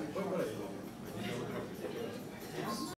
Gracias.